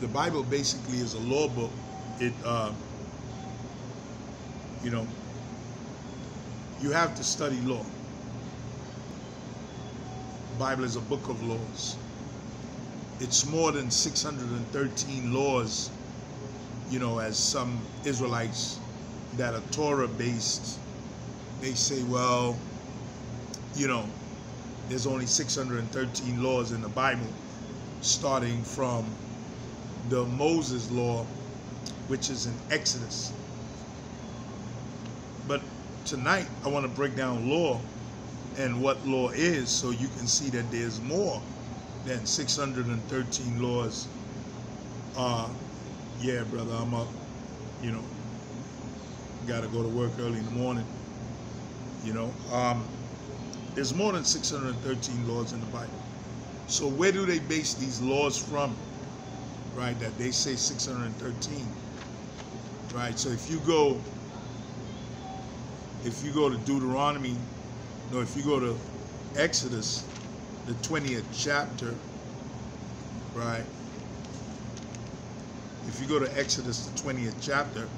the Bible basically is a law book. It, uh, you know, you have to study law. Bible is a book of laws. It's more than 613 laws, you know, as some Israelites that are Torah based, they say, well, you know, there's only 613 laws in the Bible, starting from the Moses law, which is in Exodus. But tonight, I want to break down law and what law is so you can see that there's more than 613 laws. Uh, yeah, brother, I'm up, you know, got to go to work early in the morning, you know. Um, there's more than 613 laws in the Bible. So where do they base these laws from? Right, that they say 613. Right, so if you go, if you go to Deuteronomy, no, if you go to Exodus, the 20th chapter, right? If you go to Exodus, the 20th chapter,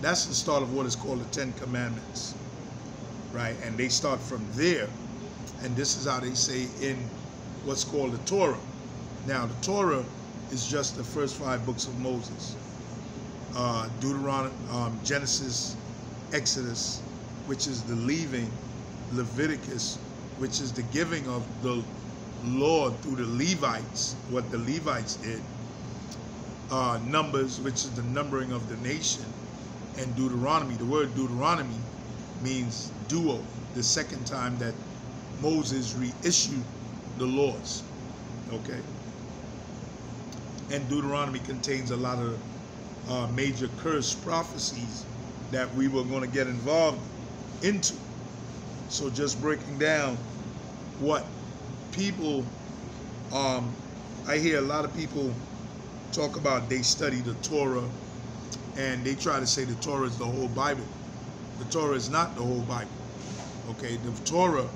that's the start of what is called the Ten Commandments, right? And they start from there and this is how they say in what's called the Torah. Now, the Torah is just the first five books of Moses. Uh, Deuteronomy, um, Genesis, Exodus, which is the leaving, Leviticus, which is the giving of the law through the Levites, what the Levites did. Uh, Numbers, which is the numbering of the nation, and Deuteronomy. The word Deuteronomy means duo, the second time that Moses reissued the laws. Okay? And Deuteronomy contains a lot of uh, major curse prophecies that we were going to get involved into. So just breaking down what people, um, I hear a lot of people talk about they study the Torah and they try to say the Torah is the whole Bible. The Torah is not the whole Bible. Okay, the Torah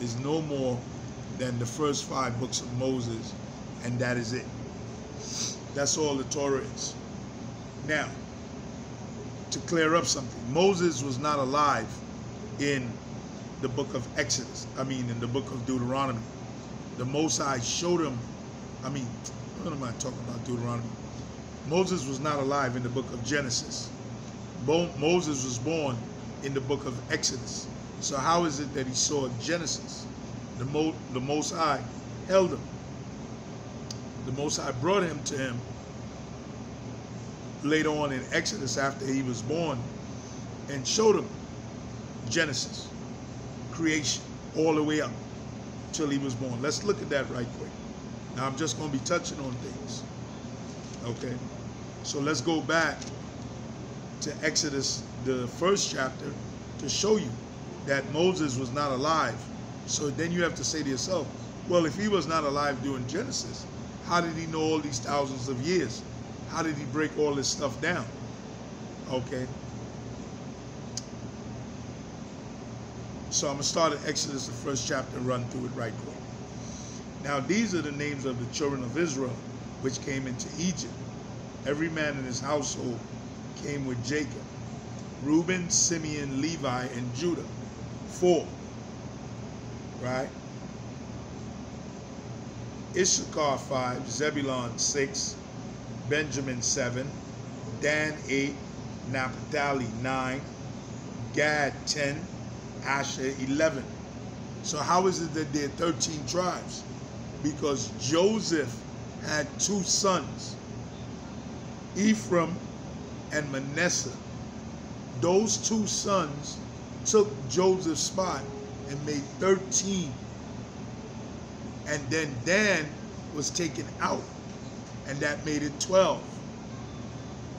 is no more than the first five books of Moses, and that is it. That's all the Torah is. Now, to clear up something, Moses was not alive in the book of Exodus, I mean, in the book of Deuteronomy. The Most High showed him, I mean, what am I talking about, Deuteronomy? Moses was not alive in the book of Genesis. Bo Moses was born in the book of Exodus. So how is it that he saw Genesis? The, Mo, the Most High held him. The Most High brought him to him later on in Exodus after he was born and showed him Genesis, creation, all the way up till he was born. Let's look at that right quick. Now I'm just going to be touching on things. Okay? So let's go back to Exodus, the first chapter, to show you that Moses was not alive. So then you have to say to yourself, well, if he was not alive during Genesis, how did he know all these thousands of years? How did he break all this stuff down? Okay. So I'm going to start at Exodus, the first chapter, and run through it right quick. Now, these are the names of the children of Israel which came into Egypt. Every man in his household came with Jacob Reuben, Simeon, Levi, and Judah four, right? Issachar five, Zebulon six, Benjamin seven, Dan eight, Naphtali nine, Gad ten, Asher eleven. So how is it that there are 13 tribes? Because Joseph had two sons, Ephraim and Manasseh. Those two sons took Joseph's spot and made 13. And then Dan was taken out, and that made it 12.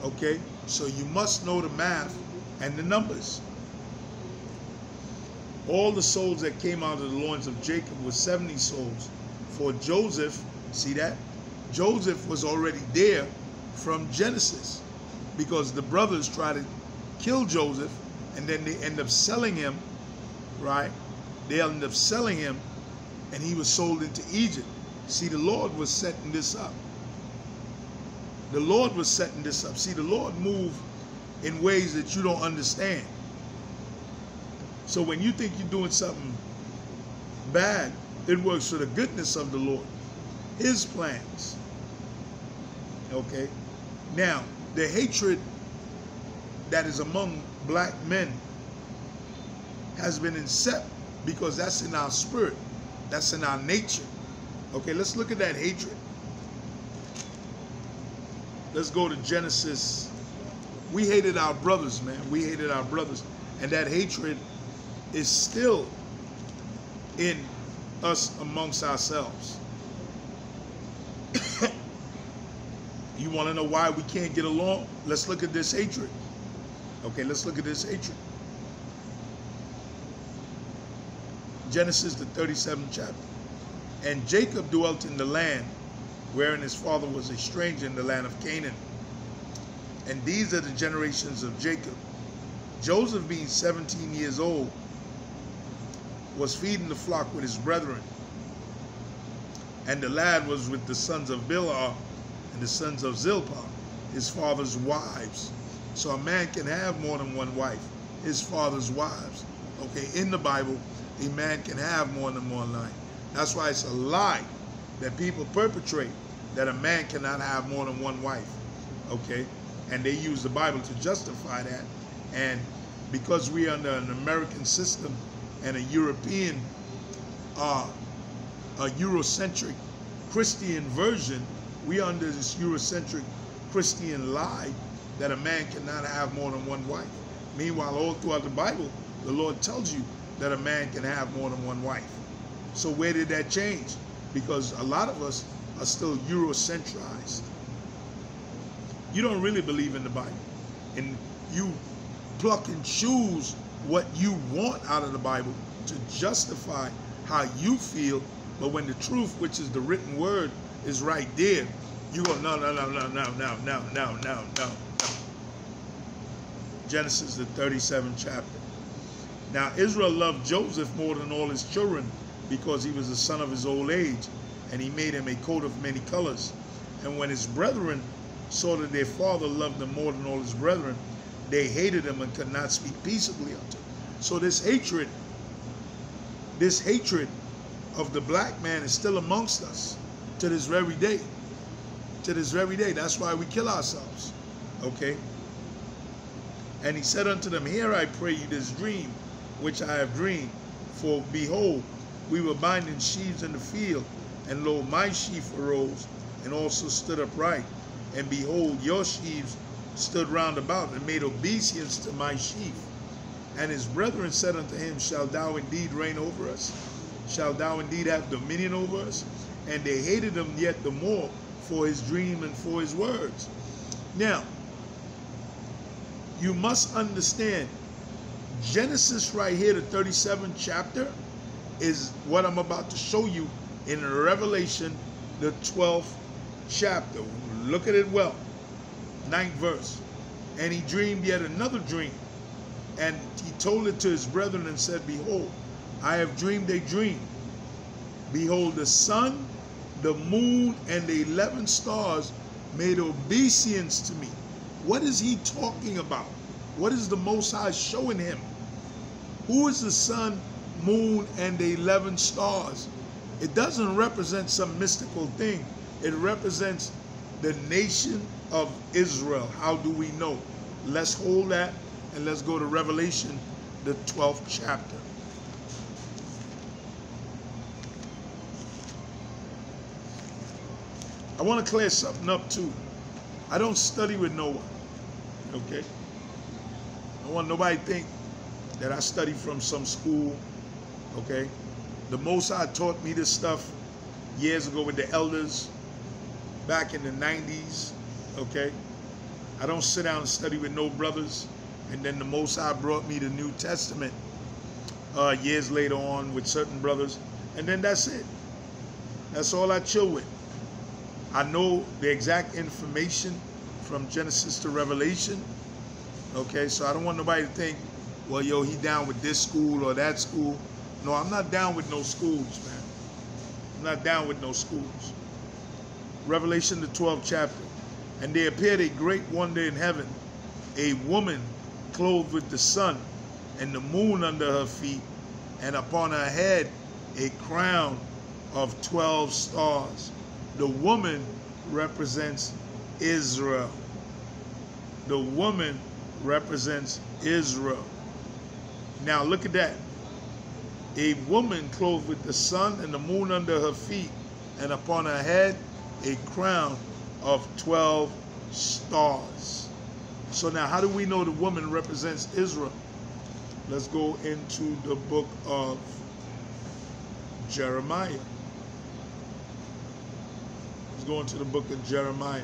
Okay? So you must know the math and the numbers. All the souls that came out of the loins of Jacob was 70 souls. For Joseph, see that? Joseph was already there from Genesis because the brothers tried to kill Joseph and then they end up selling him, right? They end up selling him, and he was sold into Egypt. See, the Lord was setting this up. The Lord was setting this up. See, the Lord moved in ways that you don't understand. So when you think you're doing something bad, it works for the goodness of the Lord. His plans. Okay? Now, the hatred that is among black men has been incept because that's in our spirit. That's in our nature. Okay, let's look at that hatred. Let's go to Genesis. We hated our brothers, man. We hated our brothers. And that hatred is still in us amongst ourselves. you want to know why we can't get along? Let's look at this hatred. Okay, let's look at this hatred. Genesis, the 37th chapter. And Jacob dwelt in the land wherein his father was a stranger in the land of Canaan. And these are the generations of Jacob. Joseph, being 17 years old, was feeding the flock with his brethren. And the lad was with the sons of Bilhah and the sons of Zilpah, his father's wives. So a man can have more than one wife, his father's wives. Okay, in the Bible, a man can have more than one wife. That's why it's a lie that people perpetrate that a man cannot have more than one wife. Okay, and they use the Bible to justify that. And because we are under an American system and a European, uh, a Eurocentric Christian version, we are under this Eurocentric Christian lie that a man cannot have more than one wife. Meanwhile, all throughout the Bible, the Lord tells you that a man can have more than one wife. So where did that change? Because a lot of us are still Eurocentrized. You don't really believe in the Bible. And you pluck and choose what you want out of the Bible to justify how you feel. But when the truth, which is the written word, is right there, you go, no, no, no, no, no, no, no, no, no, no. Genesis, the 37th chapter. Now, Israel loved Joseph more than all his children because he was the son of his old age, and he made him a coat of many colors. And when his brethren saw that their father loved him more than all his brethren, they hated him and could not speak peaceably unto him. So this hatred, this hatred of the black man is still amongst us to this very day. To this very day. That's why we kill ourselves. Okay? And he said unto them, Hear I pray you this dream which I have dreamed. For behold, we were binding sheaves in the field, and lo, my sheaf arose, and also stood upright. And behold, your sheaves stood round about, and made obeisance to my sheaf. And his brethren said unto him, Shall thou indeed reign over us? Shall thou indeed have dominion over us? And they hated him yet the more for his dream and for his words. Now, you must understand Genesis right here, the 37th chapter, is what I'm about to show you in Revelation, the 12th chapter. Look at it well. Ninth verse. And he dreamed yet another dream. And he told it to his brethren and said, Behold, I have dreamed a dream. Behold, the sun, the moon, and the 11 stars made obeisance to me. What is he talking about? What is the Most High showing him? Who is the sun, moon, and the 11 stars? It doesn't represent some mystical thing. It represents the nation of Israel. How do we know? Let's hold that and let's go to Revelation, the 12th chapter. I want to clear something up too. I don't study with no one. Okay? I want nobody to think that I study from some school. Okay? The Most High taught me this stuff years ago with the elders back in the 90s. Okay? I don't sit down and study with no brothers. And then the Most High brought me the New Testament uh, years later on with certain brothers. And then that's it. That's all I chill with. I know the exact information from Genesis to Revelation. Okay, so I don't want nobody to think, well, yo, he down with this school or that school. No, I'm not down with no schools, man. I'm not down with no schools. Revelation, the 12th chapter. And there appeared a great wonder in heaven, a woman clothed with the sun, and the moon under her feet, and upon her head a crown of 12 stars. The woman represents Israel. The woman represents Israel. Now look at that. A woman clothed with the sun and the moon under her feet, and upon her head a crown of 12 stars. So now how do we know the woman represents Israel? Let's go into the book of Jeremiah. Let's go into the book of Jeremiah.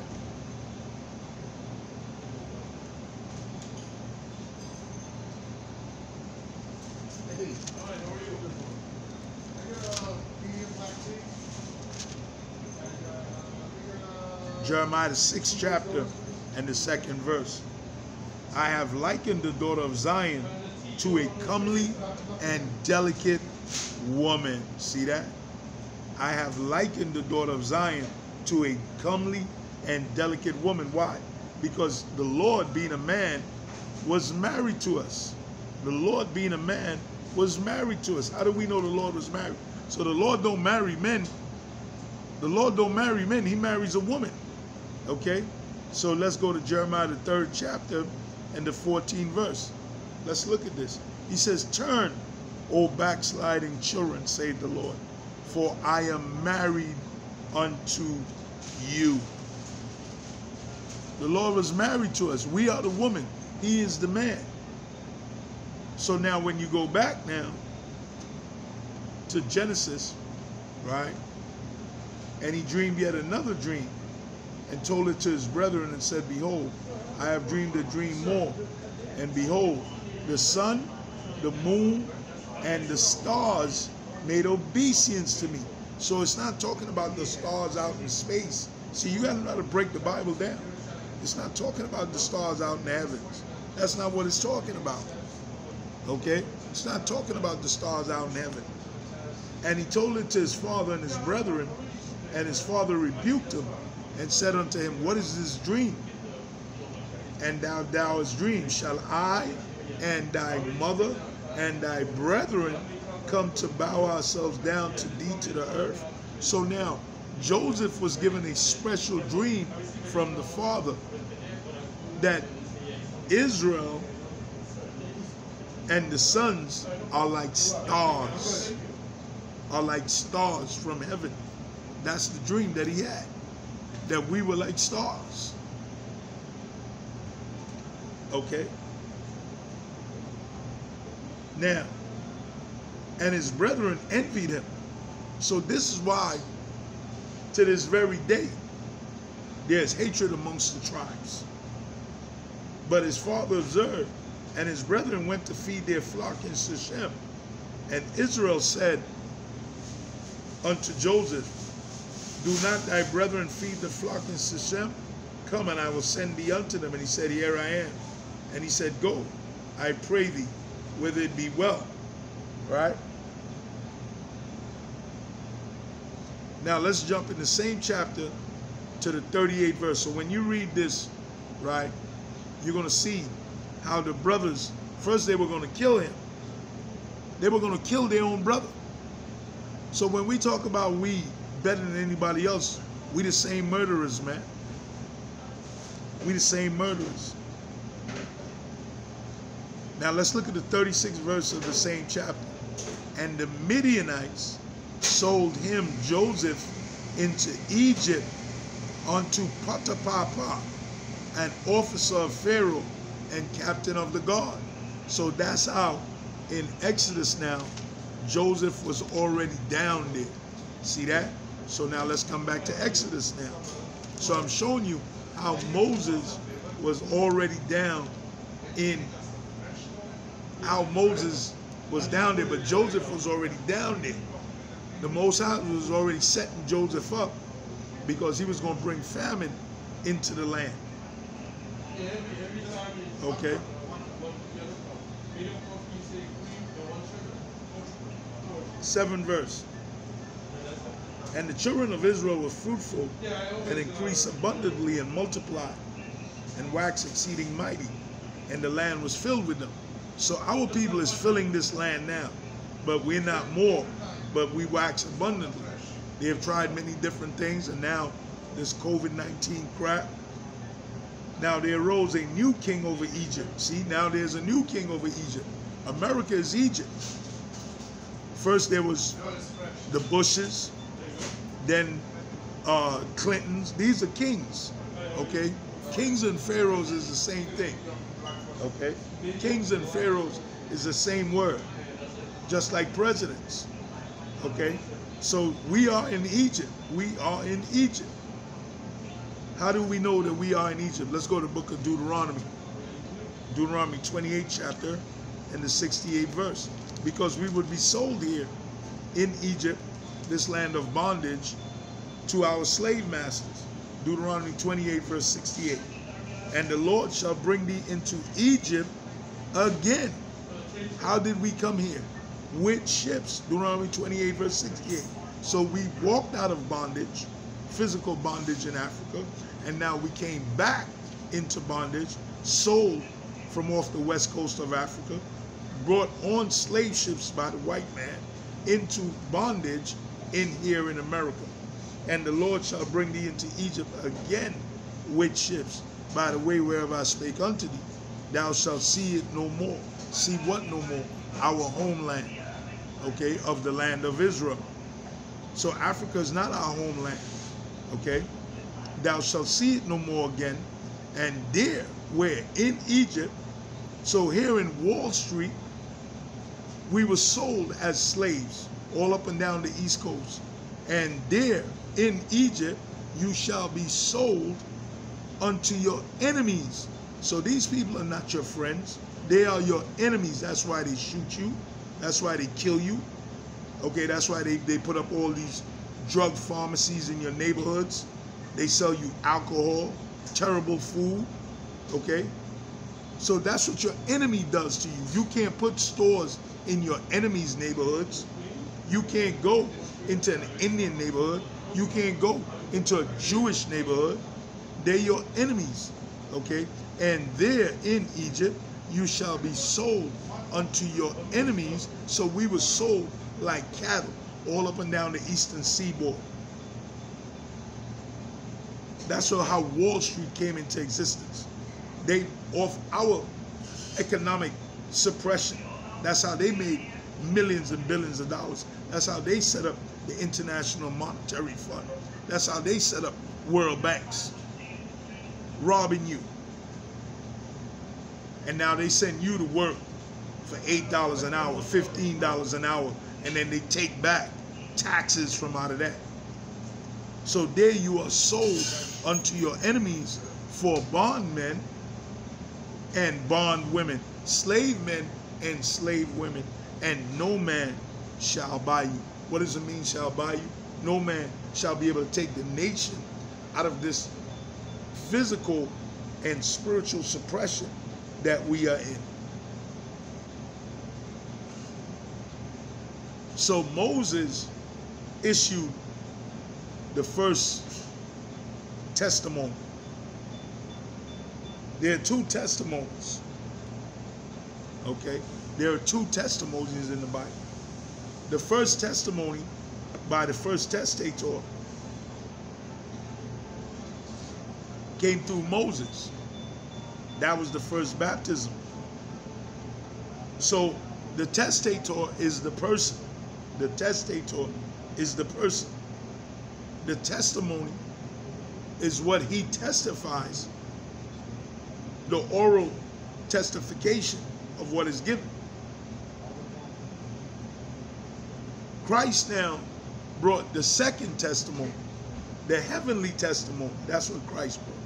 Jeremiah, the sixth chapter and the second verse. I have likened the daughter of Zion to a comely and delicate woman. See that? I have likened the daughter of Zion to a comely and delicate woman. Why? Because the Lord, being a man, was married to us. The Lord, being a man, was married to us. How do we know the Lord was married? So the Lord don't marry men. The Lord don't marry men. He marries a woman. Okay? So let's go to Jeremiah, the third chapter and the 14th verse. Let's look at this. He says, Turn, O backsliding children, say the Lord, for I am married unto you. The Lord was married to us. We are the woman. He is the man. So now when you go back now to Genesis, right? And he dreamed yet another dream and told it to his brethren and said, Behold, I have dreamed a dream more. And behold, the sun, the moon, and the stars made obeisance to me. So it's not talking about the stars out in space. See, you got to know how to break the Bible down. It's not talking about the stars out in the heavens. That's not what it's talking about. Okay? It's not talking about the stars out in heaven. And he told it to his father and his brethren, and his father rebuked him and said unto him, What is this dream? And thou hast dreamed, shall I and thy mother and thy brethren come to bow ourselves down to thee to the earth? So now, Joseph was given a special dream from the Father that Israel and the sons are like stars, are like stars from heaven. That's the dream that he had that we were like stars. Okay? Now, and his brethren envied him. So this is why, to this very day, there's hatred amongst the tribes. But his father observed, and his brethren went to feed their flock in Shechem. And Israel said unto Joseph, do not thy brethren feed the flock in Shechem? Come and I will send thee unto them. And he said, Here I am. And he said, Go, I pray thee, whether it be well. Right? Now let's jump in the same chapter to the 38th verse. So when you read this, right, you're going to see how the brothers, first they were going to kill him. They were going to kill their own brother. So when we talk about we better than anybody else. We the same murderers, man. We the same murderers. Now let's look at the 36th verse of the same chapter. And the Midianites sold him, Joseph, into Egypt unto Potipharah, an officer of Pharaoh and captain of the guard. So that's how in Exodus now, Joseph was already down there. See that? So now let's come back to Exodus now. So I'm showing you how Moses was already down in how Moses was down there, but Joseph was already down there. The Most High was already setting Joseph up because he was going to bring famine into the land. Okay. Seven verse. And the children of Israel were fruitful and increased abundantly and multiplied and waxed exceeding mighty. And the land was filled with them. So our people is filling this land now. But we're not more, but we wax abundantly. They have tried many different things, and now this COVID-19 crap. Now there arose a new king over Egypt. See, now there's a new king over Egypt. America is Egypt. First there was the Bushes, then uh, Clintons. These are kings, okay? Kings and pharaohs is the same thing, okay? Kings and pharaohs is the same word, just like presidents, okay? So we are in Egypt. We are in Egypt. How do we know that we are in Egypt? Let's go to the book of Deuteronomy. Deuteronomy 28 chapter and the 68th verse. Because we would be sold here in Egypt, this land of bondage, to our slave masters. Deuteronomy 28 verse 68. And the Lord shall bring thee into Egypt again. How did we come here? With ships. Deuteronomy 28 verse 68. So we walked out of bondage, physical bondage in Africa, and now we came back into bondage, sold from off the west coast of Africa, brought on slave ships by the white man into bondage in here in America. And the Lord shall bring thee into Egypt again with ships by the way wherever I spake unto thee. Thou shalt see it no more. See what no more? Our homeland, okay, of the land of Israel. So Africa is not our homeland, okay? Thou shalt see it no more again. And there, where? In Egypt. So here in Wall Street, we were sold as slaves all up and down the East Coast. And there in Egypt, you shall be sold unto your enemies. So these people are not your friends. They are your enemies. That's why they shoot you. That's why they kill you. Okay, that's why they, they put up all these drug pharmacies in your neighborhoods. They sell you alcohol, terrible food. Okay? So that's what your enemy does to you. You can't put stores in your enemy's neighborhoods. You can't go into an Indian neighborhood. You can't go into a Jewish neighborhood. They're your enemies. Okay? And there in Egypt, you shall be sold unto your enemies. So we were sold like cattle all up and down the eastern seaboard. That's how Wall Street came into existence. They, off our economic suppression, that's how they made millions and billions of dollars. That's how they set up the International Monetary Fund. That's how they set up world banks, robbing you. And now they send you to work for $8 an hour, $15 an hour, and then they take back taxes from out of that. So there you are sold unto your enemies for bondmen and bondwomen, slave men and slave women, and no man shall buy you. What does it mean, shall buy you? No man shall be able to take the nation out of this physical and spiritual suppression that we are in. So Moses issued the first testimony. There are two testimonies. Okay? There are two testimonies in the Bible. The first testimony by the first testator came through Moses. That was the first baptism. So the testator is the person. The testator is the person. The testimony is what he testifies, the oral testification of what is given. Christ now brought the second testimony, the heavenly testimony. That's what Christ brought.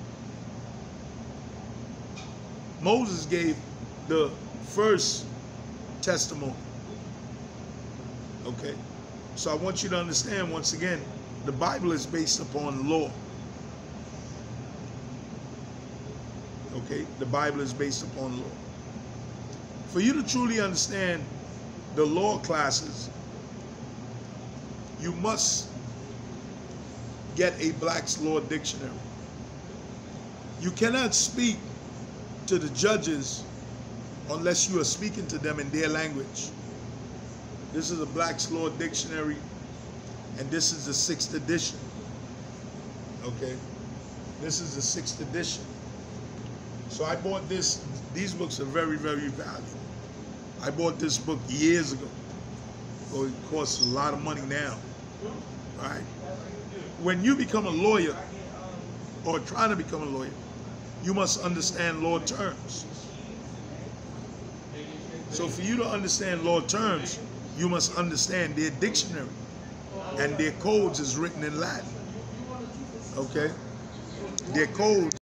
Moses gave the first testimony. Okay? So I want you to understand once again, the Bible is based upon law. Okay? The Bible is based upon law. For you to truly understand the law classes, you must get a Black's Law Dictionary. You cannot speak to the judges unless you are speaking to them in their language. This is a Black's Law Dictionary, and this is the sixth edition. Okay? This is the sixth edition. So I bought this. These books are very, very valuable. I bought this book years ago. So it costs a lot of money now. Right? When you become a lawyer, or trying to become a lawyer, you must understand law terms. So for you to understand law terms, you must understand their dictionary. And their codes is written in Latin. Okay? Their codes